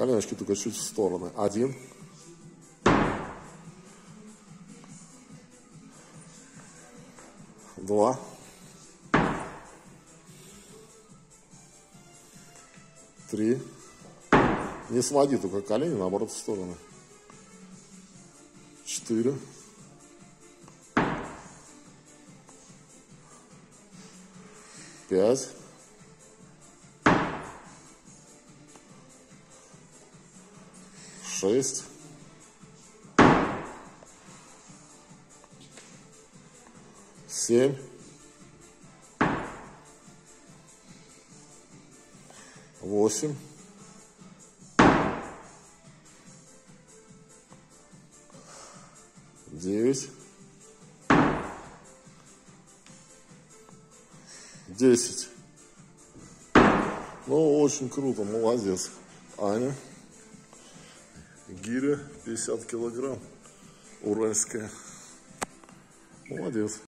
Коленочки только чуть в стороны. Один. Два. Три. Не своди только колени, наоборот, в стороны. Четыре. Пять. Шесть. Семь. Восемь. Девять. Десять. Ну, очень круто, молодец. Аня. Гиря 50 килограмм. Уральская. Молодец.